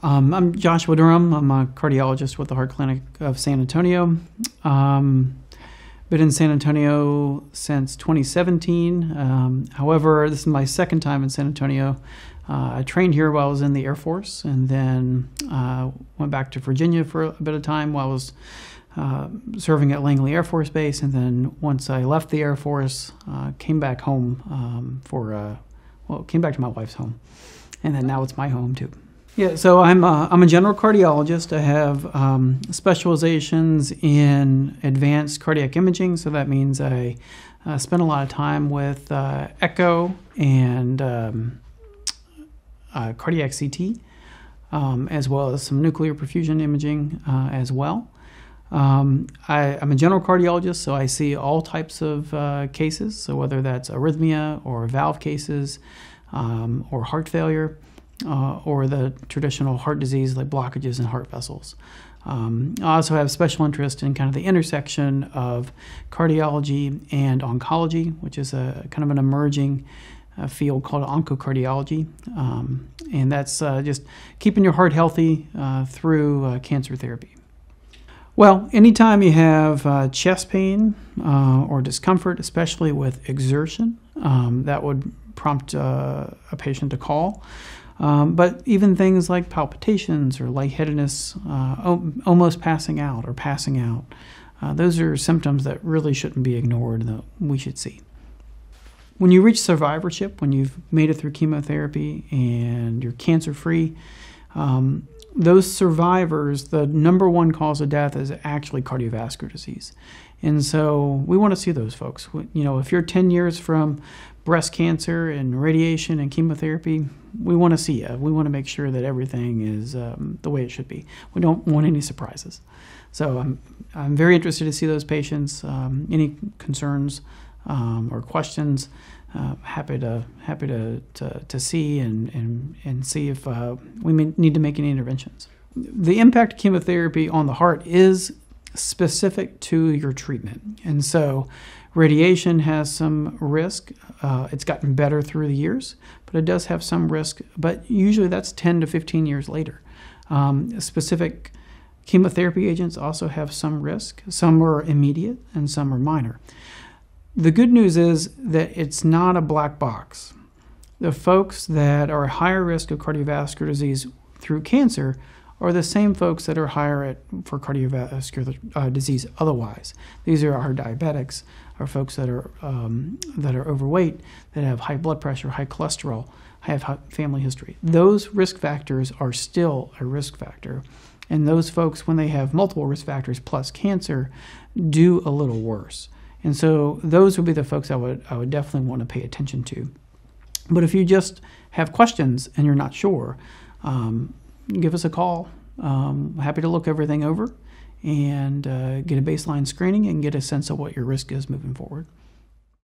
Um, I'm Joshua Durham. I'm a cardiologist with the Heart Clinic of San Antonio. Um, been in San Antonio since 2017. Um, however, this is my second time in San Antonio. Uh, I trained here while I was in the Air Force, and then uh, went back to Virginia for a bit of time while I was uh, serving at Langley Air Force Base. And then once I left the Air Force, uh, came back home um, for uh, well, came back to my wife's home, and then now it's my home too. Yeah, so I'm a, I'm a general cardiologist. I have um, specializations in advanced cardiac imaging, so that means I uh, spend a lot of time with uh, echo and um, uh, cardiac CT, um, as well as some nuclear perfusion imaging uh, as well. Um, I, am a general cardiologist, so I see all types of uh, cases, so whether that's arrhythmia or valve cases um, or heart failure uh, or the traditional heart disease like blockages in heart vessels. Um, I also have special interest in kind of the intersection of cardiology and oncology, which is a kind of an emerging uh, field called oncocardiology. Um, and that's uh, just keeping your heart healthy uh, through uh, cancer therapy. Well, anytime you have uh, chest pain or discomfort, especially with exertion, um, that would prompt a patient to call. Um, but even things like palpitations or lightheadedness, uh, almost passing out or passing out, uh, those are symptoms that really shouldn't be ignored that we should see. When you reach survivorship, when you've made it through chemotherapy and you're cancer free, um, those survivors, the number one cause of death is actually cardiovascular disease. And so we want to see those folks. You know, if you're 10 years from breast cancer and radiation and chemotherapy, we want to see you. We want to make sure that everything is um, the way it should be. We don't want any surprises. So I'm, I'm very interested to see those patients. Um, any concerns um, or questions, uh, happy to happy to, to, to, see and, and, and see if uh, we need to make any interventions. The impact of chemotherapy on the heart is specific to your treatment. And so Radiation has some risk. Uh, it's gotten better through the years, but it does have some risk. But usually that's 10 to 15 years later. Um, specific chemotherapy agents also have some risk. Some are immediate and some are minor. The good news is that it's not a black box. The folks that are higher risk of cardiovascular disease through cancer are the same folks that are higher at, for cardiovascular uh, disease otherwise. These are our diabetics, our folks that are, um, that are overweight, that have high blood pressure, high cholesterol, have family history. Those risk factors are still a risk factor. And those folks, when they have multiple risk factors plus cancer, do a little worse. And so those would be the folks I would, I would definitely want to pay attention to. But if you just have questions and you're not sure, um, give us a call. Um, happy to look everything over and uh, get a baseline screening and get a sense of what your risk is moving forward.